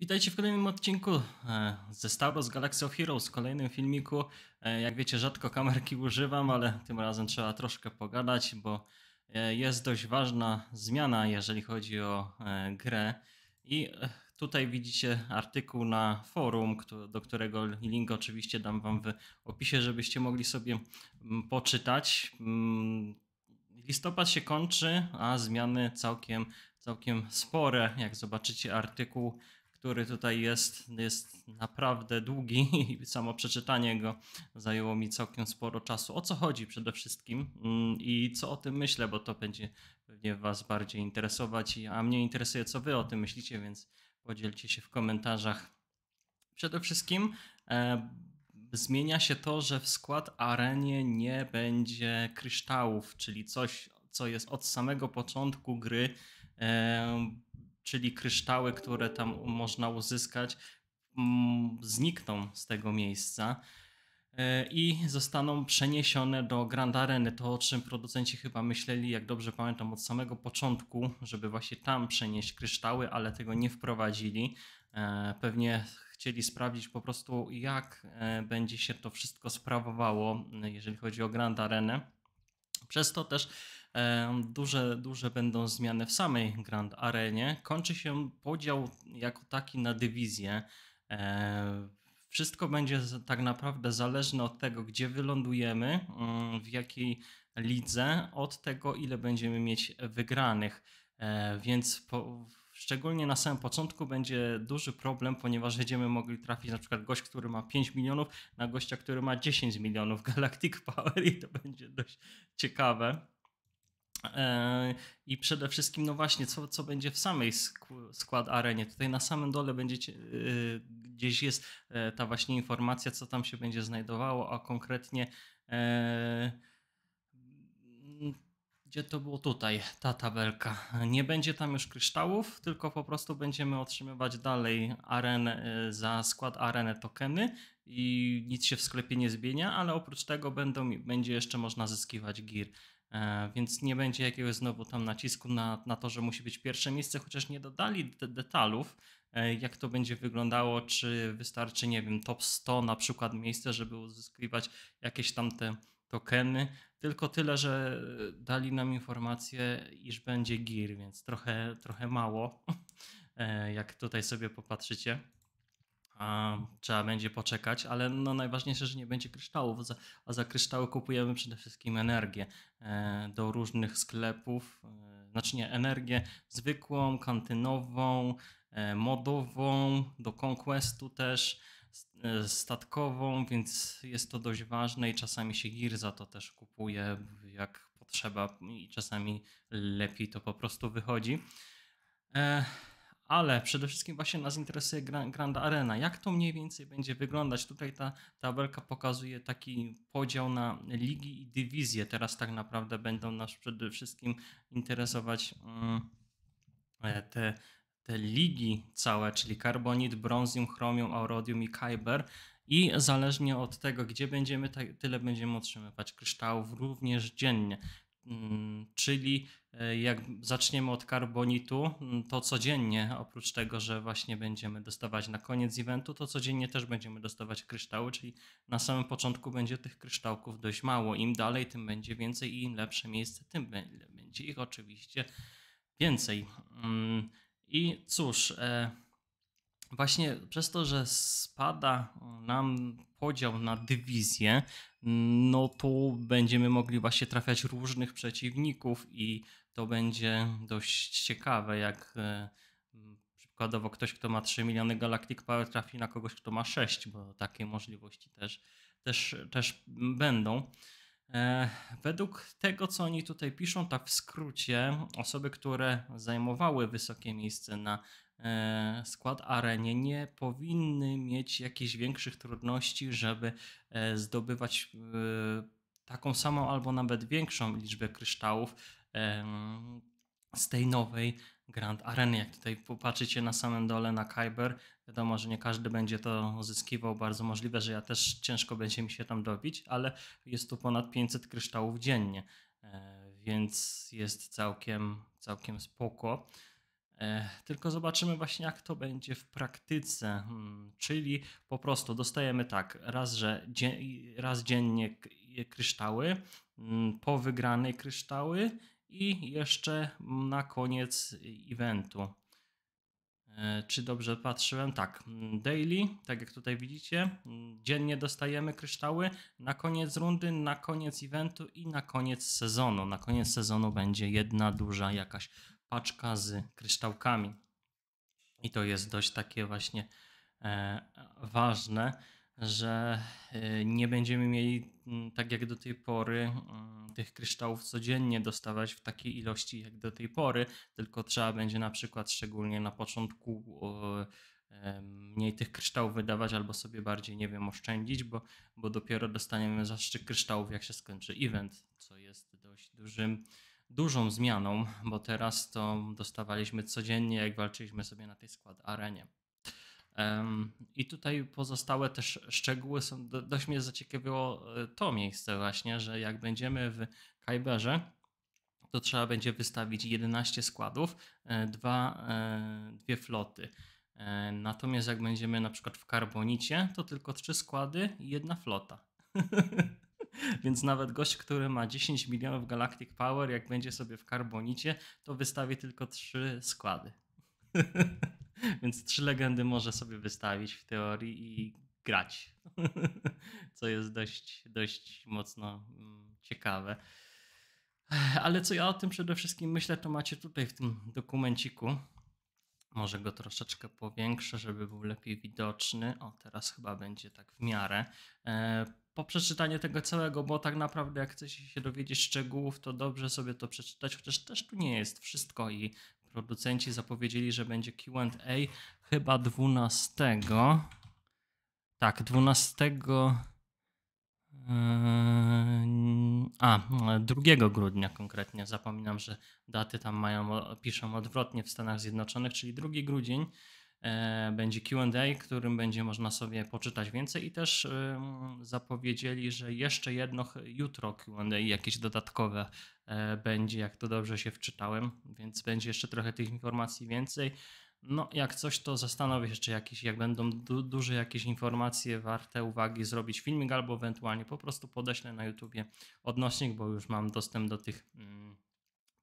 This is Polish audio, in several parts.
Witajcie w kolejnym odcinku e, ze Star Wars Galaxy of Heroes, kolejnym filmiku. E, Jak wiecie, rzadko kamerki używam, ale tym razem trzeba troszkę pogadać, bo e, jest dość ważna zmiana, jeżeli chodzi o grę. I tutaj widzicie artykuł na forum, do którego link oczywiście dam wam w opisie, żebyście mogli sobie mm, poczytać. Mm, Listopad się kończy, a zmiany całkiem, całkiem spore. Jak zobaczycie artykuł, który tutaj jest, jest naprawdę długi i samo przeczytanie go zajęło mi całkiem sporo czasu. O co chodzi przede wszystkim mm, i co o tym myślę, bo to będzie pewnie Was bardziej interesować, a mnie interesuje, co Wy o tym myślicie, więc podzielcie się w komentarzach. Przede wszystkim e, zmienia się to, że w skład arenie nie będzie kryształów, czyli coś, co jest od samego początku gry, e, czyli kryształy, które tam można uzyskać, mm, znikną z tego miejsca. E, I zostaną przeniesione do Grand Areny. To, o czym producenci chyba myśleli, jak dobrze pamiętam, od samego początku, żeby właśnie tam przenieść kryształy, ale tego nie wprowadzili. E, Pewnie chcieli sprawdzić po prostu, jak e, będzie się to wszystko sprawowało, jeżeli chodzi o Grand Arenę. Przez to też duże, duże będą zmiany w samej Grand Arenie. Kończy się podział jako taki na dywizje. Wszystko będzie tak naprawdę zależne od tego, gdzie wylądujemy, mm, w jakiej lidze, od tego, ile będziemy mieć wygranych. Więc po, szczególnie na samym początku będzie duży problem, ponieważ będziemy mogli trafić na przykład gość, który ma 5 milionów, na gościa, który ma 10 milionów Galactic Power i to będzie dość ciekawe. I przede wszystkim, no właśnie, co, co będzie w samej skład arenie. Tutaj na samym dole będziecie, y, gdzieś jest e, ta właśnie informacja, co tam się będzie znajdowało, a konkretnie mm, gdzie to było tutaj, ta tabelka. Nie będzie tam już kryształów, tylko po prostu będziemy otrzymywać dalej arenę, za skład arenę tokeny i nic się w sklepie nie zmienia, ale oprócz tego będą, będzie jeszcze można zyskiwać gear. E, więc nie będzie jakiegoś znowu tam nacisku na, na to, że musi być pierwsze miejsce, chociaż nie dodali de- detalów, e, jak to będzie wyglądało, czy wystarczy, nie wiem, top 100 na przykład miejsce, żeby uzyskiwać jakieś tam te tokeny. Tylko tyle, że dali nam informację, iż będzie gear, więc trochę, trochę mało, e, jak tutaj sobie popatrzycie. A, trzeba będzie poczekać, ale no najważniejsze, że nie będzie kryształów, a za kryształy kupujemy przede wszystkim energię e, do różnych sklepów, e, znaczy nie, energię zwykłą, kantynową, e, modową, do Conquestu też, statkową, więc jest to dość ważne i czasami się gir za to też kupuje jak potrzeba i czasami lepiej to po prostu wychodzi. Ale przede wszystkim właśnie nas interesuje Gra- Grand Arena. Jak to mniej więcej będzie wyglądać? Tutaj ta tabelka pokazuje taki podział na ligi i dywizje. Teraz tak naprawdę będą nas przede wszystkim interesować mm, e, te, te ligi całe, czyli Carbonit, Bronzium, Chromium, Aurodium i Kyber. I zależnie od tego, gdzie będziemy, tak- tyle będziemy otrzymywać kryształów również dziennie. Mm, Czyli jak zaczniemy od karbonitu, to codziennie, oprócz tego, że właśnie będziemy dostawać na koniec eventu, to codziennie też będziemy dostawać kryształy, czyli na samym początku będzie tych kryształków dość mało. Im dalej, tym będzie więcej i im lepsze miejsce, tym będzie ich oczywiście więcej. Mm, I cóż, e, właśnie przez to, że spada nam podział na dywizje, no to będziemy mogli właśnie trafiać różnych przeciwników i to będzie dość ciekawe, jak e, przykładowo ktoś, kto ma 3 miliony Galactic Power trafi na kogoś, kto ma 6, bo takie możliwości też, też, też będą. E, według tego, co oni tutaj piszą, tak w skrócie, osoby, które zajmowały wysokie miejsce na e, skład arenie, nie powinny mieć jakichś większych trudności, żeby zdobywać taką samą albo nawet większą liczbę kryształów z tej nowej Grand Areny. Jak tutaj popatrzycie na samym dole na Kyber, wiadomo, że nie każdy będzie to uzyskiwał. Bardzo możliwe, że ja też ciężko będzie mi się tam dobić, ale jest tu ponad 500 kryształów dziennie, e, więc jest całkiem, całkiem spoko. E, tylko zobaczymy właśnie, jak to będzie w praktyce. Hmm, czyli po prostu dostajemy tak, raz, że raz dziennie kryształy, mm, po wygranej kryształy i jeszcze na koniec eventu. E, czy dobrze patrzyłem? Tak, daily, tak jak tutaj widzicie, dziennie dostajemy kryształy na koniec rundy, na koniec eventu i na koniec sezonu. Na koniec sezonu będzie jedna duża jakaś paczka z kryształkami. I to jest dość takie właśnie e, ważne, że e, nie będziemy mieli mm, tak jak do tej pory mm, tych kryształów codziennie dostawać w takiej ilości jak do tej pory, tylko trzeba będzie na przykład szczególnie na początku e, mniej tych kryształów wydawać albo sobie bardziej, nie wiem, oszczędzić, bo, bo dopiero dostaniemy zastrzyk kryształów jak się skończy event, co jest dość dużym dużą zmianą, bo teraz to dostawaliśmy codziennie, jak walczyliśmy sobie na tej skład arenie. I tutaj pozostałe też szczegóły są, do, dość mnie zaciekawiło e, to miejsce właśnie, że jak będziemy w Kajberze, to trzeba będzie wystawić 11 składów, e, dwa, e, dwie floty. Natomiast jak będziemy na przykład w Karbonicie, to tylko trzy składy i jedna flota. Więc nawet gość, który ma 10 milionów Galactic Power, jak będzie sobie w Karbonicie, to wystawi tylko trzy składy. Więc trzy legendy może sobie wystawić w teorii i grać. Co jest dość, dość mocno mm, ciekawe. Ale co ja o tym przede wszystkim myślę, to macie tutaj w tym dokumenciku. Może go troszeczkę powiększę, żeby był lepiej widoczny. O, teraz chyba będzie tak w miarę. E, po przeczytaniu tego całego, bo tak naprawdę jak chcecie się dowiedzieć szczegółów, to dobrze sobie to przeczytać, chociaż też tu nie jest wszystko i producenci zapowiedzieli, że będzie Q&A chyba 12. Tak, 12 yy, a, 2 grudnia konkretnie. Zapominam, że daty tam mają, piszą odwrotnie w Stanach Zjednoczonych, czyli 2 grudzień. E, będzie QA, którym będzie można sobie poczytać więcej i też zapowiedzieli, że jeszcze jedno jutro QA, jakieś dodatkowe e, będzie, jak to dobrze się wczytałem, więc będzie jeszcze trochę tych informacji więcej. No, jak coś, to zastanowię się, czy jakieś, jak będą du duże jakieś informacje warte uwagi, zrobić filmik albo ewentualnie po prostu podeślę na YouTubie odnośnik, bo już mam dostęp do tych mm,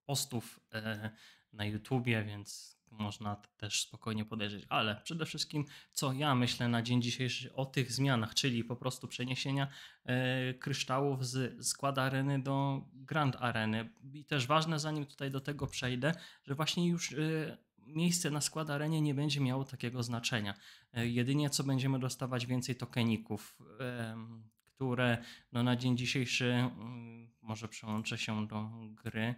postów e, na YouTubie, więc można też spokojnie podejrzeć. Ale przede wszystkim, co ja myślę na dzień dzisiejszy o tych zmianach, czyli po prostu przeniesienia e, kryształów z skład areny do Grand Areny. I też ważne, zanim tutaj do tego przejdę, że właśnie już e, miejsce na skład arenie nie będzie miało takiego znaczenia. E, jedynie co będziemy dostawać więcej tokeników, które no, na dzień dzisiejszy, mm, może przełączę się do gry,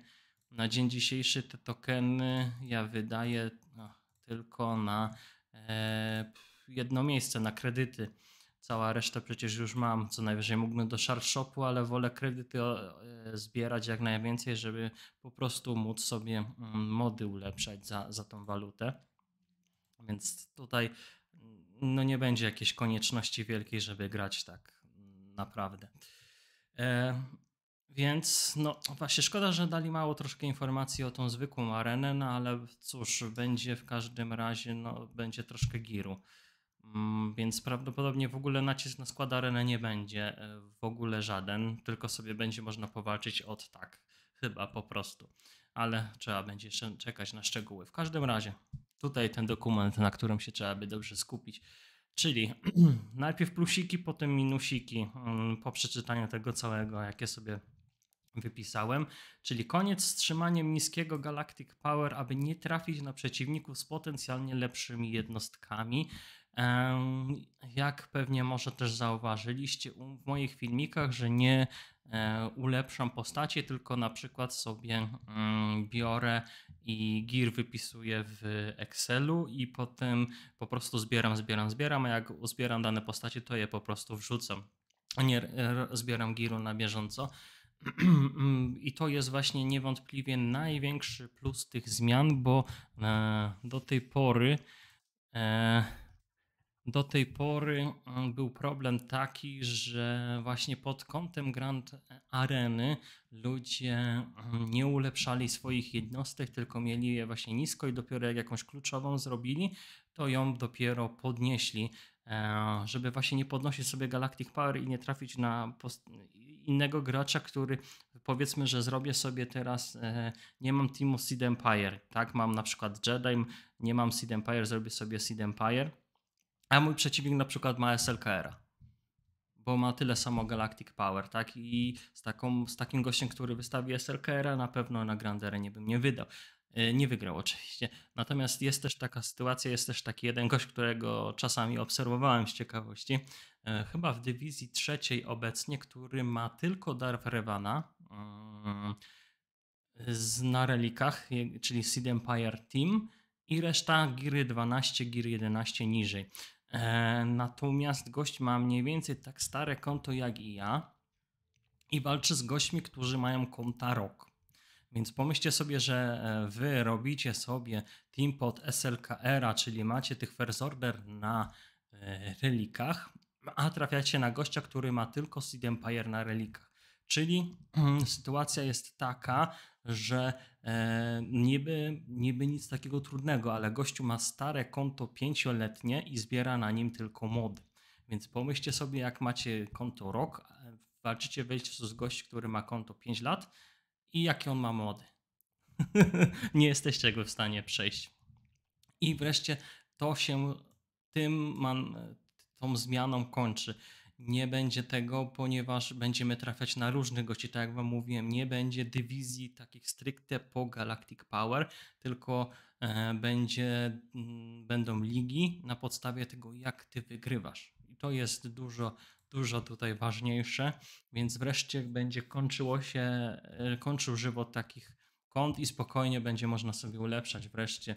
na dzień dzisiejszy te tokeny ja wydaję no, tylko na e, jedno miejsce, na kredyty. Cała reszta przecież już mam. Co najwyżej mógłbym do Shark Shopu, ale wolę kredyty e, zbierać jak najwięcej, żeby po prostu móc sobie mm, mody ulepszać za, za tą walutę. Więc tutaj no nie będzie jakiejś konieczności wielkiej, żeby grać tak mm, naprawdę. E, więc no właśnie szkoda, że dali mało troszkę informacji o tą zwykłą arenę, no ale cóż, będzie w każdym razie, no będzie troszkę giru. Mm, więc prawdopodobnie w ogóle nacisk na skład arenę nie będzie, e, w ogóle żaden, tylko sobie będzie można powalczyć od tak, chyba po prostu. Ale trzeba będzie jeszcze czekać na szczegóły. W każdym razie, tutaj ten dokument, na którym się trzeba by dobrze skupić. Czyli najpierw plusiki, potem minusiki mm, po przeczytaniu tego całego, jakie sobie wypisałem, czyli koniec z trzymaniem niskiego Galactic Power, aby nie trafić na przeciwników z potencjalnie lepszymi jednostkami. Jak pewnie może też zauważyliście w moich filmikach, że nie e, ulepszam postaci, tylko na przykład sobie mm, biorę i gear wypisuję w Excelu i potem po prostu zbieram, zbieram, zbieram, a jak uzbieram dane postacie, to je po prostu wrzucam. Nie zbieram gearu na bieżąco. I to jest właśnie niewątpliwie największy plus tych zmian, bo e, do tej pory e, Do tej pory mm, był problem taki, że właśnie pod kątem Grand Areny ludzie nie ulepszali swoich jednostek, tylko mieli je właśnie nisko i dopiero jak jakąś kluczową zrobili, to ją dopiero podnieśli, e, żeby właśnie nie podnosić sobie Galactic Power i nie trafić na innego gracza, który powiedzmy, że zrobię sobie teraz, e, nie mam teamu Seed Empire, tak, mam na przykład Jedi, nie mam Seed Empire, zrobię sobie Seed Empire, a mój przeciwnik na przykład ma SLKR, bo ma tyle samo Galactic Power, tak? I z, taką, z takim gościem, który wystawi SLKR, na pewno na Grandere nie bym nie wydał. E, nie wygrał oczywiście. Natomiast jest też taka sytuacja, jest też taki jeden gość, którego czasami obserwowałem z ciekawości. E, chyba w dywizji trzeciej obecnie, który ma tylko Darth Revana mm, z, na relikach, czyli Seed Empire Team i reszta Giry 12, Giry 11 niżej. E, natomiast gość ma mniej więcej tak stare konto jak i ja i walczy z gośćmi, którzy mają konta rok. Więc pomyślcie sobie, że e, wy robicie sobie team pod SLKR, czyli macie tych first order na relikach, a trafiacie na gościa, który ma tylko Seed Empire na relikach. Czyli sytuacja jest taka, że e, niby, niby nic takiego trudnego, ale gościu ma stare konto pięcioletnie i zbiera na nim tylko mody. Więc pomyślcie sobie, jak macie konto rok, walczycie wejść z gościem, który ma konto 5 lat i jakie on ma mody. Nie jesteście go w stanie przejść. I wreszcie to się tym man, tą zmianą kończy nie będzie tego, ponieważ będziemy trafiać na różnych gości. Tak jak Wam mówiłem, nie będzie dywizji takich stricte po Galactic Power, tylko e, będzie, mm, będą ligi na podstawie tego, jak Ty wygrywasz. I to jest dużo, dużo tutaj ważniejsze, więc wreszcie będzie kończyło się, e, kończył żywot takich kont i spokojnie będzie można sobie ulepszać wreszcie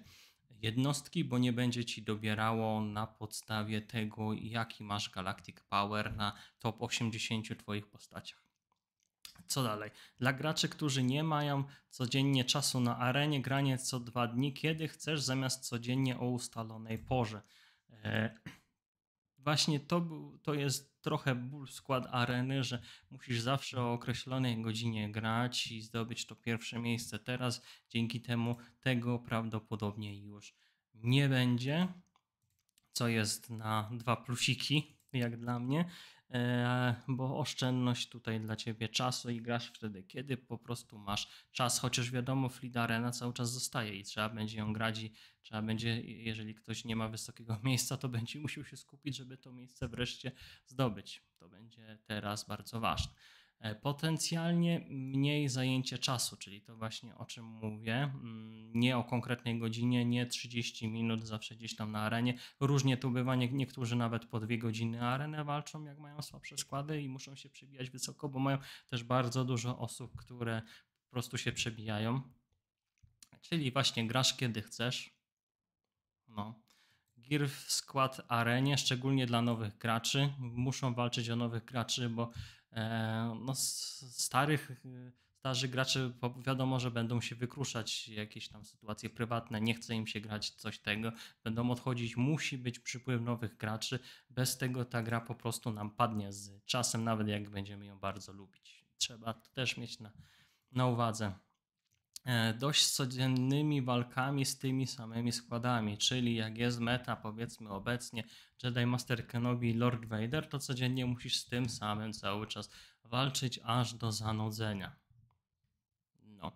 jednostki, bo nie będzie ci dobierało na podstawie tego, jaki masz Galactic Power na top 80 Twoich postaciach. Co dalej? Dla graczy, którzy nie mają codziennie czasu na arenie, granie co dwa dni, kiedy chcesz, zamiast codziennie o ustalonej porze. E, właśnie to, to jest trochę ból skład areny, że musisz zawsze o określonej godzinie grać i zdobyć to pierwsze miejsce. Teraz dzięki temu tego prawdopodobnie już nie będzie, co jest na dwa plusiki, jak dla mnie, bo oszczędność tutaj dla ciebie czasu i grasz wtedy, kiedy po prostu masz czas, chociaż wiadomo, Fleet Arena cały czas zostaje i trzeba będzie ją grać i trzeba będzie, jeżeli ktoś nie ma wysokiego miejsca, to będzie musiał się skupić, żeby to miejsce wreszcie zdobyć. To będzie teraz bardzo ważne. E, potencjalnie mniej zajęcie czasu, czyli to właśnie o czym mówię. Mm, nie o konkretnej godzinie, nie 30 minut zawsze gdzieś tam na arenie. Różnie tu bywa, niektórzy nawet po dwie godziny arenę walczą, jak mają słabsze składy i muszą się przebijać wysoko, bo mają też bardzo dużo osób, które po prostu się przebijają. Czyli właśnie grasz kiedy chcesz. No. Gir w skład arenie, szczególnie dla nowych graczy. Muszą walczyć o nowych graczy, bo no, starych, starzy gracze wiadomo, że będą się wykruszać jakieś tam sytuacje prywatne, nie chce im się grać coś tego, będą odchodzić, musi być przypływ nowych graczy, bez tego ta gra po prostu nam padnie z czasem, nawet jak będziemy ją bardzo lubić. Trzeba to też mieć na, na uwadze. E, dość codziennymi walkami z tymi samymi składami, czyli jak jest meta powiedzmy obecnie Jedi Master Kenobi i Lord Vader, to codziennie musisz z tym samym cały czas walczyć aż do zanudzenia. No,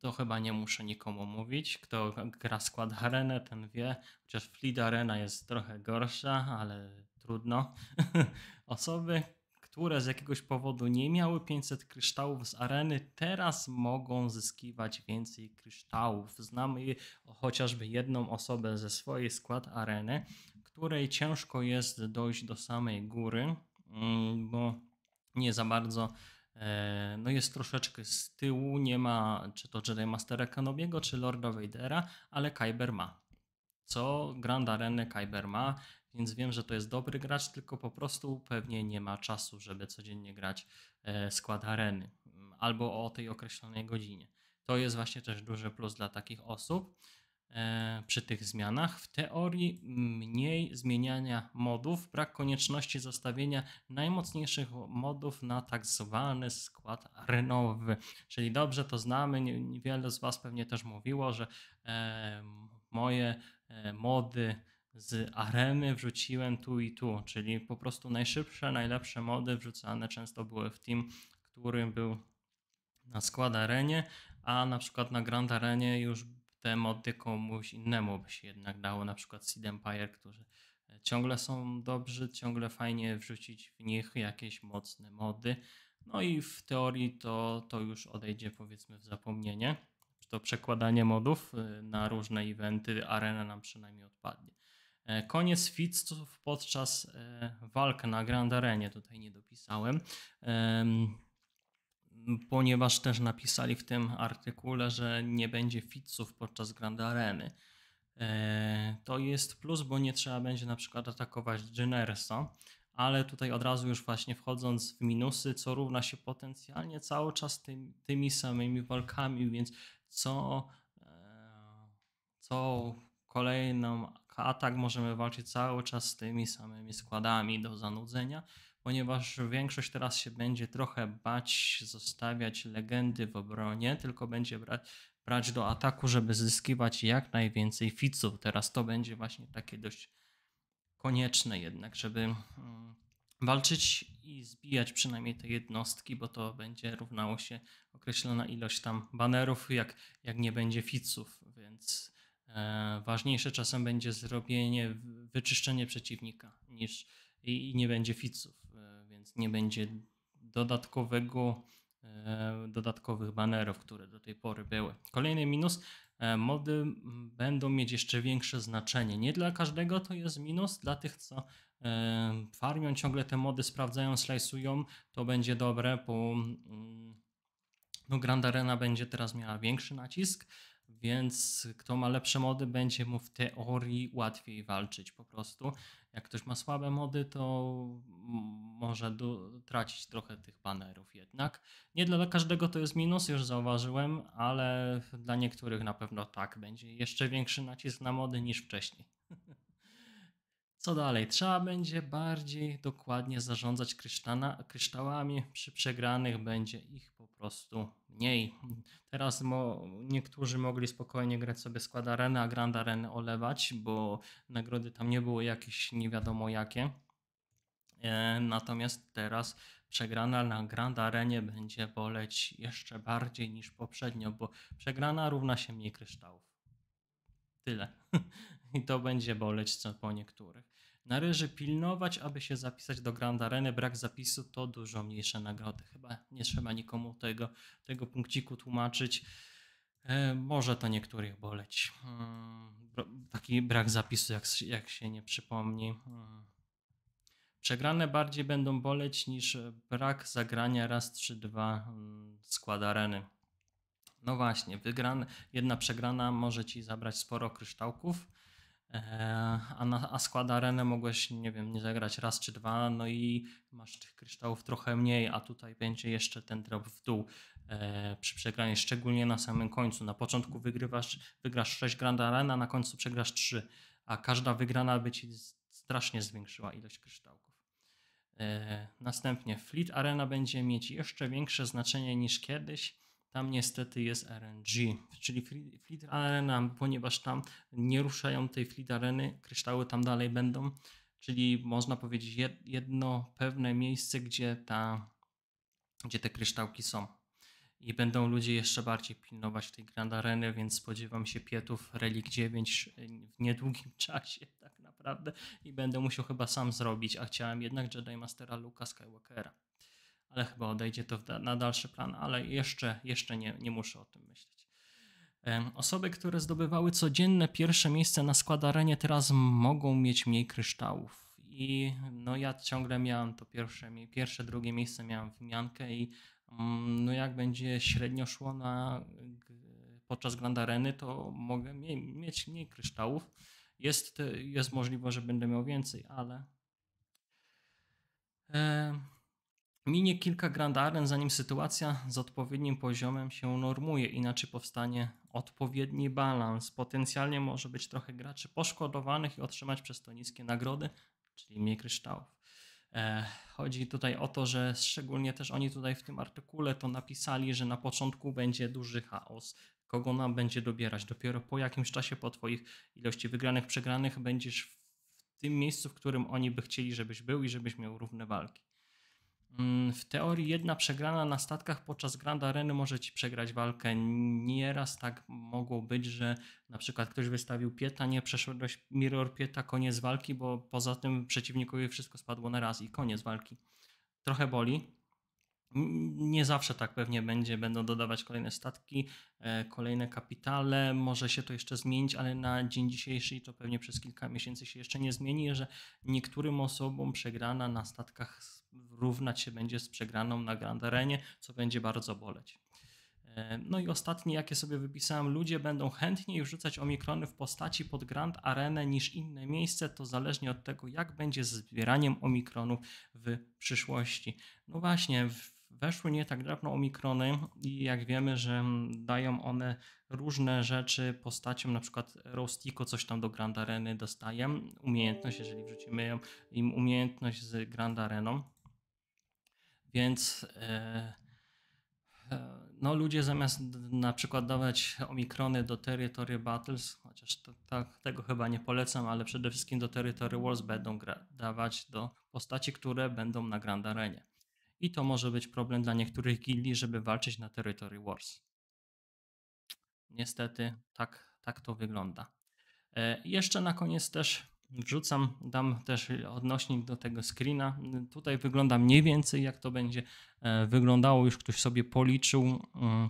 to chyba nie muszę nikomu mówić. Kto gra skład Arenę, ten wie, chociaż Fleet Arena jest trochę gorsza, ale trudno. Osoby, które z jakiegoś powodu nie miały 500 kryształów z areny, teraz mogą zyskiwać więcej kryształów. Znamy chociażby jedną osobę ze swojej skład areny, której ciężko jest dojść do samej góry, mm, bo nie za bardzo e, no jest troszeczkę z tyłu, nie ma czy to Jedi Mastera Kenobiego, czy Lorda Vadera, ale Kyber ma. Co Grand Arena Kyber ma więc wiem, że to jest dobry gracz, tylko po prostu pewnie nie ma czasu, żeby codziennie grać e, skład areny mm, albo o tej określonej godzinie. To jest właśnie też duży plus dla takich osób. e, przy tych zmianach. W teorii mniej zmieniania modów, brak konieczności zostawienia najmocniejszych modów na tak zwany skład arenowy. Czyli dobrze to znamy, niewiele z Was pewnie też mówiło, że e, moje mody z areny wrzuciłem tu i tu, czyli po prostu najszybsze, najlepsze mody wrzucane często były w team, który był na skład arenie, a na przykład na Grand Arenie już te mody komuś innemu by się jednak dało, na przykład Seed Empire, którzy e, ciągle są dobrzy, ciągle fajnie wrzucić w nich jakieś mocne mody. No i w teorii to, to już odejdzie powiedzmy w zapomnienie. To przekładanie modów e, na różne eventy, arena nam przynajmniej odpadnie. E, koniec fitców podczas walk na Grand Arenie, tutaj nie dopisałem ponieważ też napisali w tym artykule, że nie będzie fitców podczas Grand Areny. E, to jest plus, bo nie trzeba będzie na przykład atakować Jennersa, ale tutaj od razu już właśnie wchodząc w minusy, co równa się potencjalnie cały czas tymi, tymi samymi walkami, więc co, e, co kolejną atak możemy walczyć cały czas z tymi samymi składami do zanudzenia ponieważ większość teraz się będzie trochę bać zostawiać legendy w obronie, tylko będzie brać, brać do ataku, żeby zyskiwać jak najwięcej fitców. Teraz to będzie właśnie takie dość konieczne jednak, żeby mm, walczyć i zbijać przynajmniej te jednostki, bo to będzie równało się określona ilość tam banerów, jak, jak nie będzie fitców, więc ważniejsze czasem będzie zrobienie, wyczyszczenie przeciwnika niż i, nie będzie fitców więc nie będzie dodatkowego, e, dodatkowych banerów, które do tej pory były. Kolejny minus, e, mody będą mieć jeszcze większe znaczenie. Nie dla każdego to jest minus, dla tych, co e, farmią ciągle te mody, sprawdzają, slajsują, to będzie dobre, bo mm, no Grand Arena będzie teraz miała większy nacisk, więc kto ma lepsze mody, będzie mu w teorii łatwiej walczyć po prostu. Jak ktoś ma słabe mody, to może do, tracić trochę tych banerów jednak. Nie dla każdego to jest minus, już zauważyłem, ale dla niektórych na pewno tak. Będzie jeszcze większy nacisk na mody niż wcześniej. Co dalej? Trzeba będzie bardziej dokładnie zarządzać kryształami. Przy przegranych będzie ich prostu mniej. Teraz mo, niektórzy mogli spokojnie grać sobie skład areny, a Grand Areny olewać, bo nagrody tam nie były jakieś nie wiadomo jakie. E, natomiast teraz przegrana na Grand Arenie będzie boleć jeszcze bardziej niż poprzednio, bo przegrana równa się mniej kryształów. Tyle. I to będzie boleć co po niektórych. Należy pilnować, aby się zapisać do Grand Areny. Brak zapisu to dużo mniejsze nagrody. Chyba nie trzeba nikomu tego, tego punkciku tłumaczyć. E, może to niektórych boleć. Hmm, taki brak zapisu, jak, jak się nie przypomni. Hmm. Przegrane bardziej będą boleć niż brak zagrania raz 3-2 hmm, skład areny. No właśnie, wygrana, jedna przegrana może ci zabrać sporo kryształków a, na, a skład arenę mogłeś, nie wiem, nie zagrać raz czy dwa, no i masz tych kryształów trochę mniej, a tutaj będzie jeszcze ten drop w dół e, przy przegraniu, szczególnie na samym końcu. Na początku wygrywasz, wygrasz 6 Grand Arena, na końcu przegrasz 3, a każda wygrana by ci strasznie zwiększyła ilość kryształków. E, następnie Fleet Arena będzie mieć jeszcze większe znaczenie niż kiedyś tam niestety jest RNG, czyli Fleet Arena, ponieważ tam nie ruszają tej Fleet Areny, kryształy tam dalej będą, czyli można powiedzieć jedno pewne miejsce, gdzie, ta, gdzie te kryształki są. I będą ludzie jeszcze bardziej pilnować tej Grand Areny, więc spodziewam się pietów Relic 9 w niedługim czasie tak naprawdę i będę musiał chyba sam zrobić, a chciałem jednak Jedi Mastera Luka Skywalkera ale chyba odejdzie to na dalszy plan, ale jeszcze, jeszcze nie, nie muszę o tym myśleć. Osoby, które zdobywały codzienne pierwsze miejsce na skład arenie, teraz mogą mieć mniej kryształów. I no ja ciągle miałem to pierwsze, pierwsze drugie miejsce miałem wymiankę i mm, no jak będzie średnio szło na, podczas Grand Areny, to mogę mieć mniej kryształów. Jest, jest możliwe, że będę miał więcej, ale Minie kilka Grand Aren, zanim sytuacja z odpowiednim poziomem się normuje, inaczej powstanie odpowiedni balans. Potencjalnie może być trochę graczy poszkodowanych i otrzymać przez to niskie nagrody, czyli mniej kryształów. E, chodzi tutaj o to, że szczególnie też oni tutaj w tym artykule to napisali, że na początku będzie duży chaos. Kogo nam będzie dobierać? Dopiero po jakimś czasie, po Twoich ilości wygranych, przegranych, będziesz w tym miejscu, w którym oni by chcieli, żebyś był i żebyś miał równe walki. Mm, w teorii jedna przegrana na statkach podczas Grand Areny może ci przegrać walkę. Nieraz tak mogło być, że na przykład ktoś wystawił pieta, nie przeszedłeś mirror pieta, koniec walki, bo poza tym przeciwnikowi wszystko spadło na raz i koniec walki. Trochę boli, nie zawsze tak pewnie będzie, będą dodawać kolejne statki, e, kolejne kapitale, może się to jeszcze zmienić, ale na dzień dzisiejszy to pewnie przez kilka miesięcy się jeszcze nie zmieni, że niektórym osobom przegrana na statkach równać się będzie z przegraną na Grand Arenie, co będzie bardzo boleć. E, no i ostatnie, jakie sobie wypisałem, ludzie będą chętniej wrzucać omikrony w postaci pod Grand Arenę niż inne miejsce, to zależnie od tego, jak będzie z zbieraniem omikronów w przyszłości. No właśnie, weszły nie tak dawno omikrony i jak wiemy, że dają one różne rzeczy postaciom, na przykład Rostico coś tam do Grand Areny dostaje, umiejętność, jeżeli wrzucimy im umiejętność z Grand Areną. Więc e, e, no ludzie zamiast na przykład dawać omikrony do Territory Battles, chociaż to, to, tego chyba nie polecam, ale przede wszystkim do Territory Wars będą dawać do postaci, które będą na Grand Arenie i to może być problem dla niektórych gildii, żeby walczyć na Territory Wars. Niestety tak, tak to wygląda. E, jeszcze na koniec też wrzucam, dam też odnośnik do tego screena. Tutaj wygląda mniej więcej jak to będzie e, wyglądało, już ktoś sobie policzył. Mm,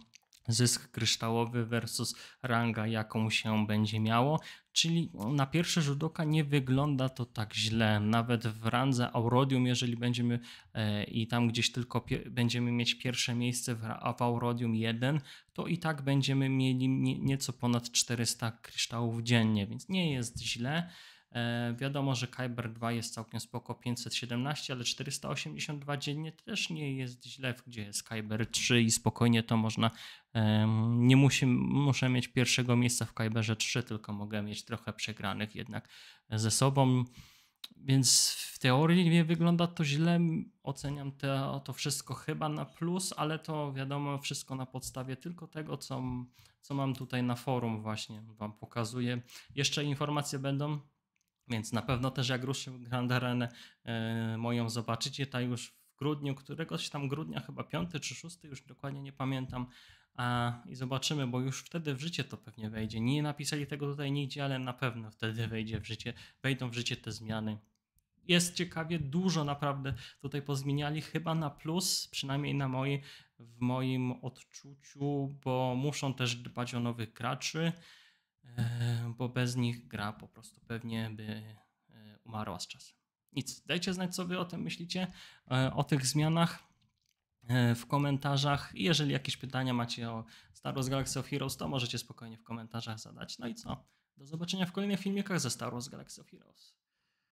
zysk kryształowy versus ranga, jaką się będzie miało. Czyli na pierwszy rzut oka nie wygląda to tak źle. Nawet w randze Aurodium, jeżeli będziemy e, i tam gdzieś tylko będziemy mieć pierwsze miejsce w, w Aurodium 1, to i tak będziemy mieli nie, nieco ponad 400 kryształów dziennie, więc nie jest źle. E, wiadomo, że Kyber 2 jest całkiem spoko 517, ale 482 dziennie też nie jest źle, gdzie jest Kyber 3 i spokojnie to można. nie musi, muszę mieć pierwszego miejsca w Kyberze 3, tylko mogę mieć trochę przegranych jednak ze sobą. Więc w teorii nie wygląda to źle. Oceniam te, to wszystko chyba na plus, ale to wiadomo, wszystko na podstawie tylko tego, co, co mam tutaj na forum, właśnie Wam pokazuję. Jeszcze informacje będą więc na pewno też jak ruszy Grand Arenę e, moją zobaczycie, ta już w grudniu, któregoś tam grudnia, chyba 5 czy 6, już dokładnie nie pamiętam. A, I zobaczymy, bo już wtedy w życie to pewnie wejdzie. Nie napisali tego tutaj nigdzie, ale na pewno wtedy wejdzie w życie, wejdą w życie te zmiany. Jest ciekawie, dużo naprawdę tutaj pozmieniali, chyba na plus, przynajmniej na moi, w moim odczuciu, bo muszą też dbać o nowych graczy. E, bo bez nich gra po prostu pewnie by e, umarła z czasem. Nic, dajcie znać, co wy o tym myślicie, e, o tych zmianach w komentarzach. I jeżeli jakieś pytania macie o Star Wars Galaxy of Heroes, to możecie spokojnie w komentarzach zadać. No i co? Do zobaczenia w kolejnych filmikach ze Star Wars Galaxy of Heroes.